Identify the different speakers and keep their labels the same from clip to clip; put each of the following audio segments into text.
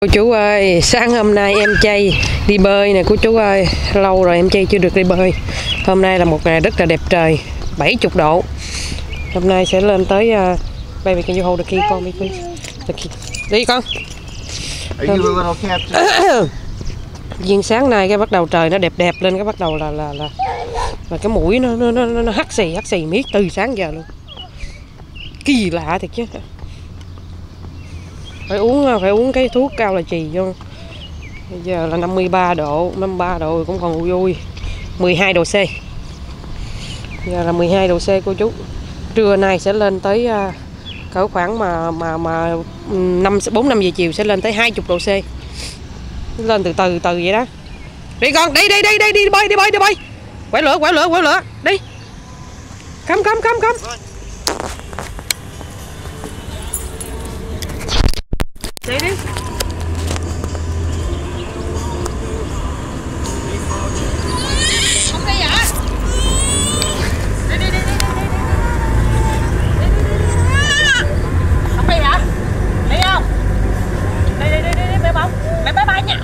Speaker 1: Cô chú ơi, sáng hôm nay em chay đi bơi nè cô chú ơi. Lâu rồi em chay chưa được đi bơi. Hôm nay là một ngày rất là đẹp trời 70 độ. Hôm nay sẽ lên tới uh, Baby can you hold the key for me please? The key. Đi con? Viên sáng nay cái bắt đầu trời nó đẹp đẹp lên Cái bắt đầu là là là, là cái mũi nó nó, nó, nó hắt xì hắt xì miết từ sáng giờ luôn. Kỳ lạ thiệt chứ phải uống phải uống cái thuốc cao là trì vô. Bây giờ là 53 độ 53 độ cũng còn vui 12 độ C. Giờ là 12 độ C cô chú. Trưa nay sẽ lên tới uh, cỡ khoảng mà mà mà năm bốn năm giờ chiều sẽ lên tới 20 độ C. Lên từ từ từ vậy đó. Đi con đi đi đi đi đi bơi đi bơi đi bơi. Quẩy lửa quẩy lửa quẩy lửa. Đi. Cắm cắm cắm cắm. Đi đi
Speaker 2: không đi hả đi đi đi đi đi không đi hả đi không đi đi đi đi đi bé bông mẹ bye bye nha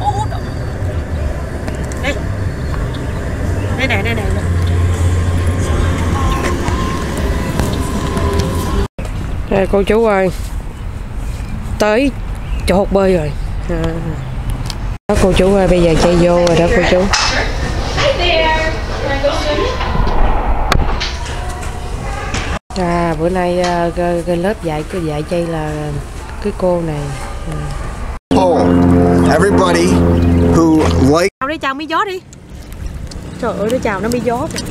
Speaker 1: đi đây nè đây nè Đây, cô chú ơi tới chỗ hột bơi rồi. À. đó cô chú ơi bây giờ chạy vô rồi đó cô chú. À bữa nay uh, cái, cái lớp dạy cái dạy chay là cái cô này.
Speaker 3: Oh, everybody who likes
Speaker 1: chào đi chào mi gió đi. Trời ơi nó chào nó mi gió kìa.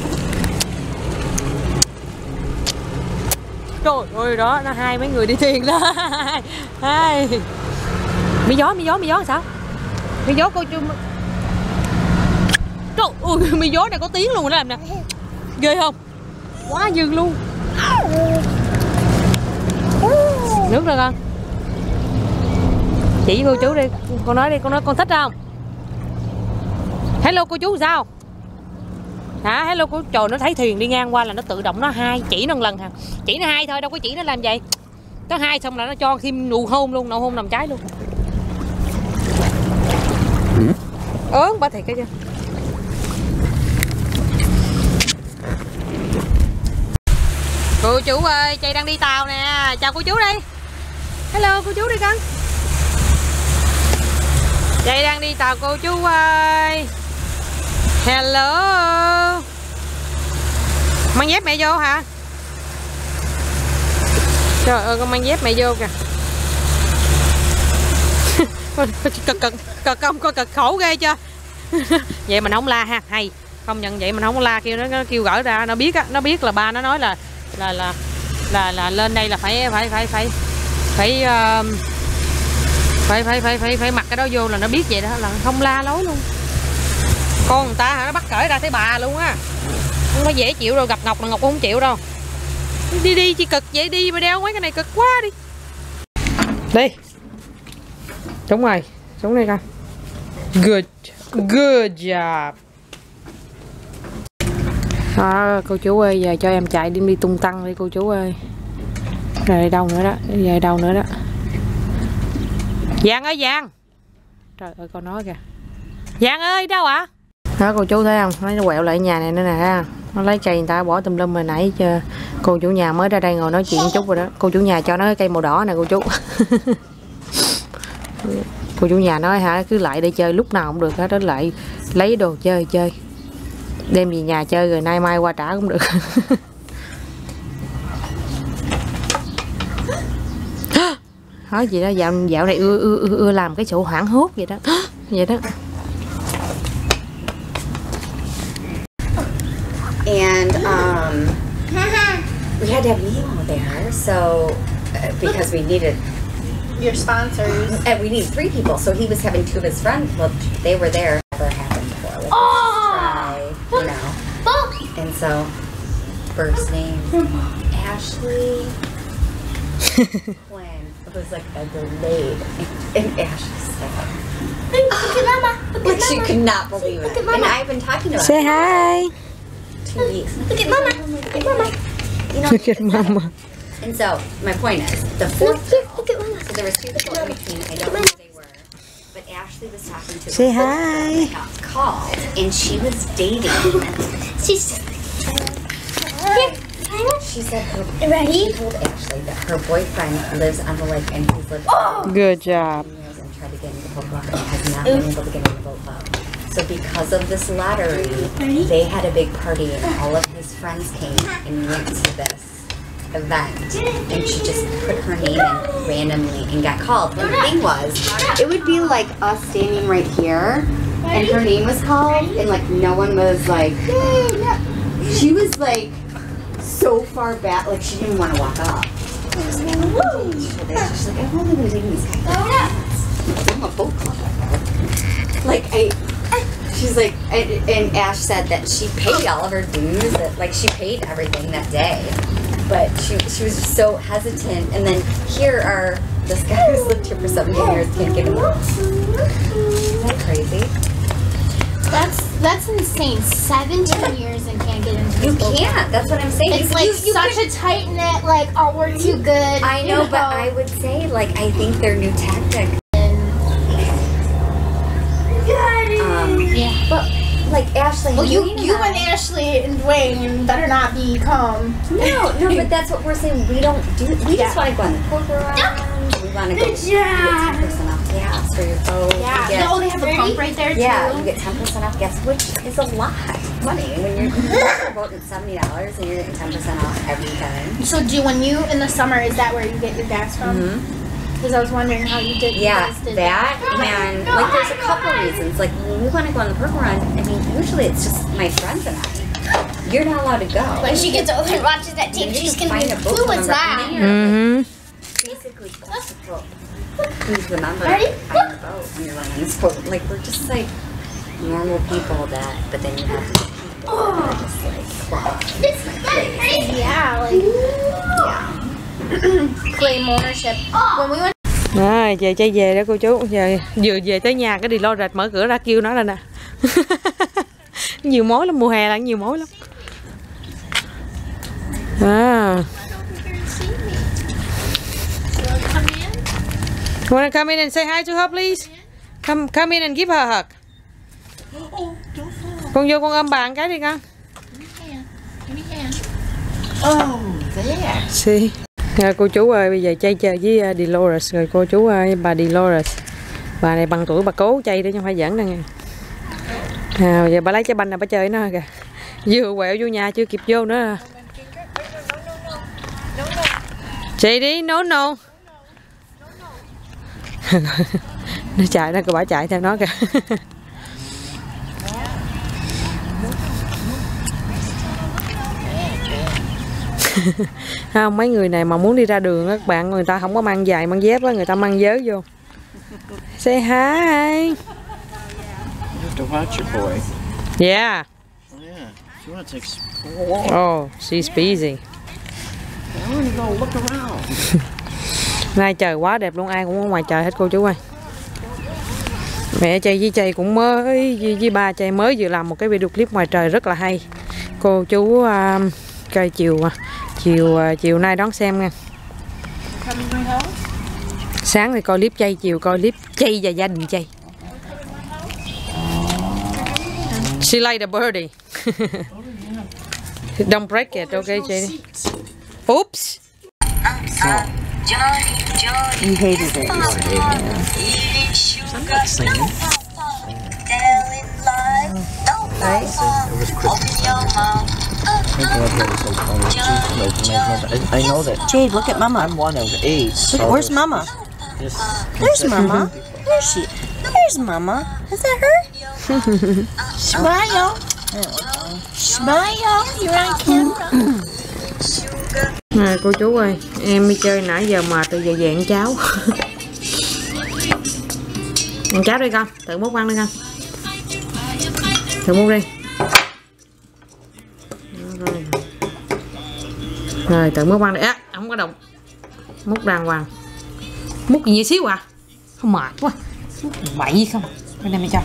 Speaker 1: trời ơi đó nó hai mấy người đi thuyền đó. Hai mi gió mi gió mi gió sao? Mi gió cô chưa trời ơi mi gió này có tiếng luôn đó làm nè. Ghê không? Quá dư luôn. Nước rồi con chỉ với cô chú đi. Con nói đi con nói con thích không? Hello cô chú sao? Hả? Hello cô trời nó thấy thuyền đi ngang qua là nó tự động nó hai chỉ nó lần hả? Chỉ nó hai thôi đâu có chỉ nó làm vậy có hai xong là nó cho thêm nụ hôn luôn nụ hôn nằm trái luôn ớn bà thiệt cái chưa? Cô chú ơi chị đang đi tàu nè. Chào cô chú đi. Hello cô chú đi con. Chị đang đi tàu cô chú ơi. Hello. Mang dép mẹ vô hả? Trời ơi con mang dép mẹ vô kìa cực cực cực không có cực khổ ghê chưa? Vậy mình không la ha hay. Không nhận vậy mình không la kêu nó, nó kêu gỡ ra. Nó biết á nó biết là ba nó nói là là là là là lên đây là phải phải phải phải phải uh, phải phải phải phải phải mặc cái đó vô là nó biết vậy đó là không la lối luôn. Con người ta hả? Nó bắt cởi ra thấy bà luôn á. Không có dễ chịu đâu gặp ngọc là ngọc cũng không chịu đâu. Đi đi chỉ cực vậy đi mà đeo mấy cái này cực quá đi. Đi đúng rồi xuống đây coi. Good good job. À, cô chú ơi giờ cho em chạy đi đi tung tăng đi cô chú ơi. Rồi đâu nữa đó về đâu nữa đó. Giang ơi Giang. Trời ơi con nói kìa. Giang ơi đâu ạ? À? Đó cô chú thấy không? Nó quẹo lại nhà này nữa nè Nó lấy cây người ta bỏ tùm lum hồi nãy chứ Cô chủ nhà mới ra đây ngồi nói chuyện chút rồi đó. Cô chủ nhà cho nó cái cây màu đỏ nè cô chú Cô chủ nhà nói hả cứ lại để chơi lúc nào cũng được hết đó lại lấy đồ chơi chơi. Đem về nhà chơi rồi nay mai qua trả cũng được. Nói gì đó dạo dạo này ưa ưa ưa, ưa làm cái chỗ hoảng hốt vậy đó. Vậy đó.
Speaker 4: And um, we had to have meal there, so uh, because we needed
Speaker 2: your sponsors
Speaker 4: and we need three people, so he was having two of his friends. Well, they were there. Never happened before. Let's try, you know. And so, first name Ashley. when it was like a delayed, and Ashley said,
Speaker 5: Look at mama. Look
Speaker 4: like
Speaker 5: at
Speaker 4: she
Speaker 5: mama.
Speaker 4: could not believe it.
Speaker 5: Look at
Speaker 4: And
Speaker 5: Mama.
Speaker 4: I've been talking about
Speaker 1: say
Speaker 4: it
Speaker 1: hi
Speaker 4: two weeks.
Speaker 5: Look at mama. Look at mama. You know.
Speaker 1: look at mama
Speaker 4: And so my point is, the
Speaker 5: Look
Speaker 4: fourth
Speaker 5: here.
Speaker 4: girl,
Speaker 5: Look at mama.
Speaker 4: so there was two people in between. I don't know who they were. But Ashley was talking to
Speaker 1: Say
Speaker 4: her
Speaker 1: hi.
Speaker 4: sister that got called, and she was dating.
Speaker 5: She's. Here, Tyler.
Speaker 4: She said her
Speaker 5: Ready?
Speaker 4: She told Ashley that her boyfriend lives on the lake and he's lived oh!
Speaker 1: Good job.
Speaker 4: years and tried to get into Pokemon and has not been able to get into boat club. So because of this lottery, they had a big party and all of his friends came and went to this event. And she just put her name in randomly and got called. And the thing was, it would be like us standing right here and her name was called and like no one was like. She was like so far back, like she didn't want to walk up. Like, She's like, I've only these guys. I'm a boat club. Like I, she's like, and, and Ash said that she paid all of her dues. That like she paid everything that day, but she she was just so hesitant. And then here are this guy who's lived here for 17 years can't get him. Isn't that crazy?
Speaker 5: That's that's insane. 17 years and can't get into
Speaker 4: You can't. That's what I'm saying.
Speaker 5: It's
Speaker 4: You-
Speaker 5: like
Speaker 4: you- you
Speaker 5: such
Speaker 4: could-
Speaker 5: a tight knit, like, oh, we're too good.
Speaker 4: I
Speaker 5: you
Speaker 4: know, but I would say like I think their new tactic. Ashley,
Speaker 5: Well, you, you and Ashley and Dwayne better not become.
Speaker 4: No, no, but that's what we're saying. We don't do. We just want to go on the poker run. We want to go. Get ten percent off gas for your boat.
Speaker 5: Yeah.
Speaker 4: You
Speaker 5: No, they have a pump right there, too.
Speaker 4: yeah, you get ten percent off gas, which is a lot of money when you're boating seventy dollars and you're getting ten percent off every time.
Speaker 5: So, do when you, in the summer, is that where you get your gas from? Mm-hmm. Because I was wondering how you did you
Speaker 4: Yeah,
Speaker 5: did
Speaker 4: that and like there's a couple reasons. Like when we want to go on the poker run, I mean, usually it's just my friends and I. You're not allowed to go.
Speaker 5: When she gets older and watches that
Speaker 4: You
Speaker 5: tape, she's gonna
Speaker 4: find
Speaker 5: be
Speaker 4: a
Speaker 5: like,
Speaker 4: boat
Speaker 5: who was that?
Speaker 4: and then you're
Speaker 1: Mm-hmm.
Speaker 4: basically supposed to put who's the number
Speaker 5: Ready?
Speaker 4: on your boat when you're running this boat. Like we're just like normal people that, but then you have these people that are just like clubs. It's like crazy.
Speaker 5: Yeah, like, yeah. Claim ownership. When we went
Speaker 1: Rồi, về chơi về đó cô chú Giờ vừa về tới nhà cái đi lo rệt mở cửa ra kêu nó rồi nè Nhiều mối lắm, mùa hè là nhiều mối lắm À Wanna come in and say hi to her please? Come come in and give her a hug. Con vô con ôm bạn cái đi con. See. À, cô chú ơi, bây giờ chay chơi với uh, Dolores rồi cô chú ơi, bà Dolores. Bà này bằng tuổi bà cố chay đấy chứ phải giỡn đâu nghe À, giờ bà lấy trái banh nào bà chơi nó kìa. Vừa quẹo vô nhà chưa kịp vô nữa. Chạy đi, nấu no. nó chạy nó cứ bà chạy theo nó kìa. không mấy người này mà muốn đi ra đường các bạn người ta không có mang giày mang dép á người ta mang vớ vô. Say hi.
Speaker 3: You have to watch your boy.
Speaker 1: yeah.
Speaker 3: Yeah. If you want to take s-
Speaker 1: oh she's busy.
Speaker 3: I want to go look around.
Speaker 1: nay trời quá đẹp luôn ai cũng ở ngoài trời hết cô chú ơi. Mẹ chay với chay cũng mới với, với ba chay mới vừa làm một cái video clip ngoài trời rất là hay. Cô chú uh, coi chiều à, chiều à, chiều nay đón xem nha. Sáng thì coi clip chay chiều coi clip chay và gia đình chay. She like the birdie. Don't break it okay chay oops.
Speaker 3: You hated it. You said I'm not singing. I, I know that.
Speaker 6: Jade, look at Mama.
Speaker 3: I'm one of eight.
Speaker 6: Look, where's Mama? There's Mama. Where's she? There's Mama. Is that her? Smile. Smile. You're on camera.
Speaker 1: À, cô chú ơi, em đi chơi nãy giờ mà từ giờ về ăn cháo. ăn cháo đi con, tự múc ăn đi con. Tự múc đi. Rồi, tự múc ăn đi. Á, không có động. Múc đàng hoàng. Múc gì xíu à? Không mệt quá. Múc bậy không? Đây mày cho.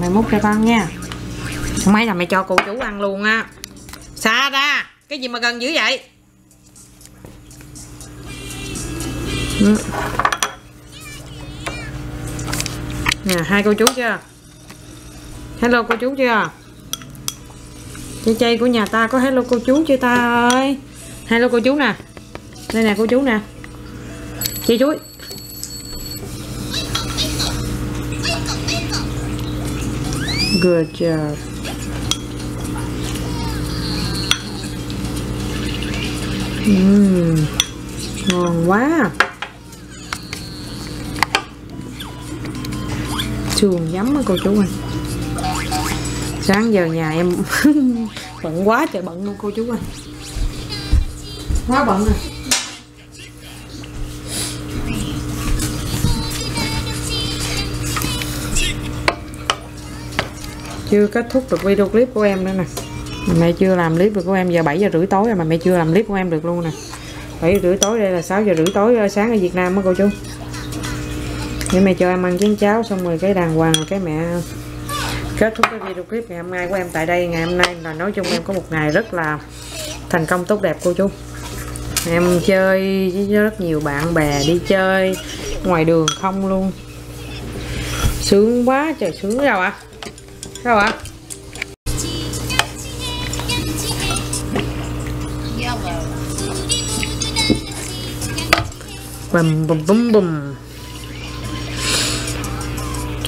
Speaker 1: Mày múc cho con nha. mấy là mày cho cô chú ăn luôn á. Xa ra. Cái gì mà gần dữ vậy? Ừ. nè hai cô chú chưa hello cô chú chưa chơi chay của nhà ta có hello cô chú chưa ta ơi hello cô chú nè. Đây nè cô chú nè. Chị chuối good job. Ừm, ngon quá. Chuồng giấm á cô chú ơi. Sáng giờ nhà em bận quá trời bận luôn cô chú ơi quá bận rồi. Chưa kết thúc được video clip của em nữa nè. Mẹ chưa làm clip được của em, giờ 7 giờ rưỡi tối rồi mà mẹ chưa làm clip của em được luôn nè. 7 giờ rưỡi tối đây là 6 giờ rưỡi tối ờ, sáng ở Việt Nam á cô chú. Để mẹ cho em ăn chén cháo xong rồi cái đàng hoàng rồi cái mẹ kết thúc cái video clip ngày hôm nay của em tại đây. Ngày hôm nay là nói chung em có một ngày rất là thành công, tốt đẹp cô chú em chơi với rất nhiều bạn bè đi chơi. Ngoài đường không luôn. Sướng quá, trời sướng đâu ạ? Sao ạ? Bùm bùm bùm bùm.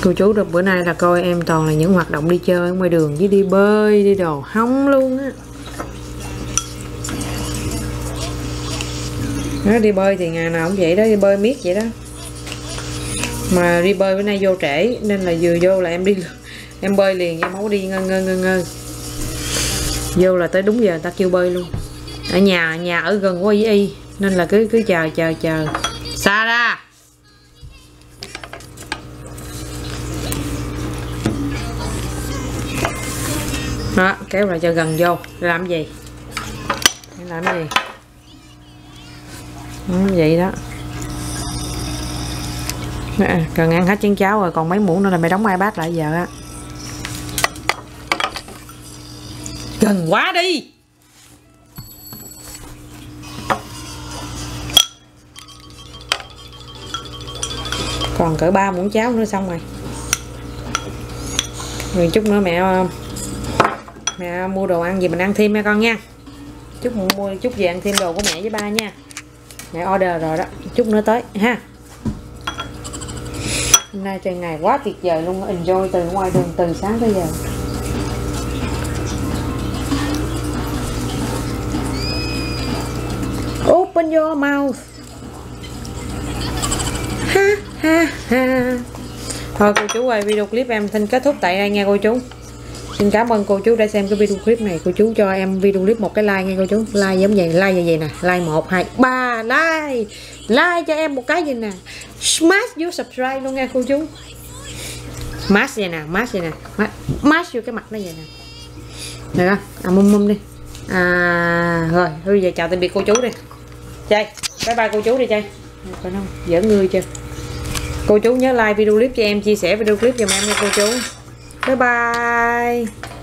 Speaker 1: Cô chú được bữa nay là coi em toàn là những hoạt động đi chơi ở ngoài đường với đi bơi, đi đồ hóng luôn á. Nó đi bơi thì ngày nào cũng vậy đó, đi bơi miết vậy đó. Mà đi bơi bữa nay vô trễ, nên là vừa vô là em đi em bơi liền, em không có đi ngơ ngơ ngơ ngơ. Vô là tới đúng giờ người ta kêu bơi luôn. Ở nhà nhà ở gần quá với y, nên là cứ cứ chờ chờ chờ. Xa ra đó, kéo lại cho gần vô. Làm gì? Làm gì? Ừ, vậy đó. À, cần ăn hết chén cháo rồi còn mấy muỗng nữa là mày đóng ipad lại giờ á. Gần quá đi. Còn cỡ ba muỗng cháo nữa xong rồi. Rồi chút nữa mẹ mẹ mua đồ ăn gì mình ăn thêm nha con nha. Chút mua chút về ăn thêm đồ của mẹ với ba nha để order rồi đó. Chút nữa tới, ha. Hôm nay trời ngày quá tuyệt vời luôn, enjoy từ ngoài đường từ sáng tới giờ. Open your mouth. Ha ha ha. Thôi cô chú ơi, video clip em xin kết thúc tại đây nha cô chú xin cảm ơn cô chú đã xem cái video clip này. Cô chú cho em video clip một cái like nghe cô chú. Like giống vậy, like như vậy nè. Like một, hai, ba, like. Like cho em một cái gì nè. Smash vô subscribe luôn nghe cô chú. Mask vậy nè, mask vậy nè. Mask vô cái mặt nó vậy nè. Được không? À mum mum đi. À rồi, thôi giờ chào tạm biệt cô chú đi. Chơi. Bye bye cô chú đi chơi. Phải không giỡn người chưa? Cô chú nhớ like video clip cho em, chia sẻ video clip giùm em nha cô chú bye bye